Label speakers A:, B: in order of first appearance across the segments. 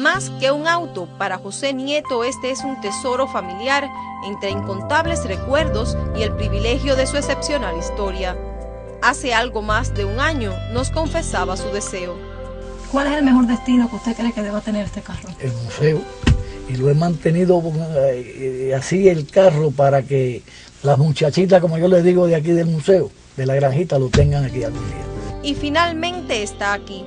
A: Más que un auto, para José Nieto este es un tesoro familiar entre incontables recuerdos y el privilegio de su excepcional historia. Hace algo más de un año nos confesaba su deseo.
B: ¿Cuál es el mejor destino que usted cree que deba tener este carro?
C: El museo. Y lo he mantenido eh, así el carro para que las muchachitas, como yo les digo, de aquí del museo, de la granjita, lo tengan aquí algún día.
A: Y finalmente está aquí,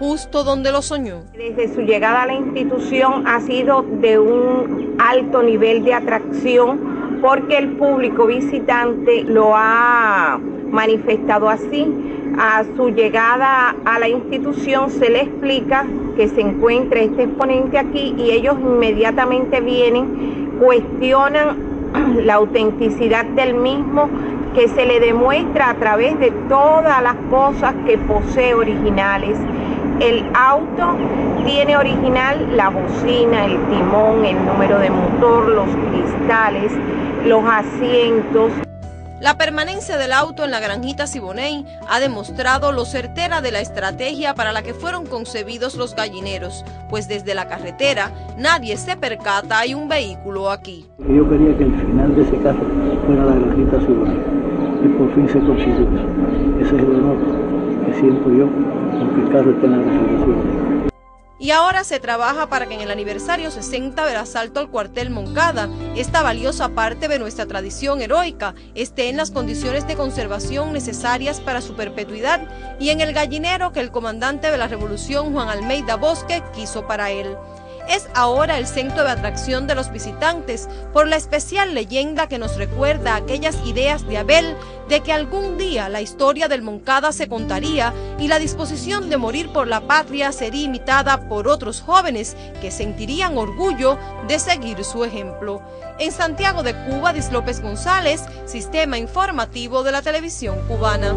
A: justo donde lo soñó.
D: Desde su llegada a la institución ha sido de un alto nivel de atracción porque el público visitante lo ha manifestado así. A su llegada a la institución se le explica que se encuentra este exponente aquí y ellos inmediatamente vienen, cuestionan la autenticidad del mismo que se le demuestra a través de todas las cosas que posee originales. El auto tiene original la bocina, el timón, el número de motor, los cristales, los asientos.
A: La permanencia del auto en la granjita Siboney ha demostrado lo certera de la estrategia para la que fueron concebidos los gallineros, pues desde la carretera nadie se percata hay un vehículo aquí.
C: Yo quería que el final de ese caso fuera la granjita Siboney y por fin se consiguió. Ese es el honor siento yo, aunque el carro esté en la Siboney.
A: Y ahora se trabaja para que en el aniversario 60 del asalto al cuartel Moncada, esta valiosa parte de nuestra tradición heroica esté en las condiciones de conservación necesarias para su perpetuidad y en el gallinero que el comandante de la revolución Juan Almeida Bosque quiso para él es ahora el centro de atracción de los visitantes por la especial leyenda que nos recuerda aquellas ideas de Abel de que algún día la historia del Moncada se contaría y la disposición de morir por la patria sería imitada por otros jóvenes que sentirían orgullo de seguir su ejemplo. En Santiago de Cuba, Dis López González, Sistema Informativo de la Televisión Cubana.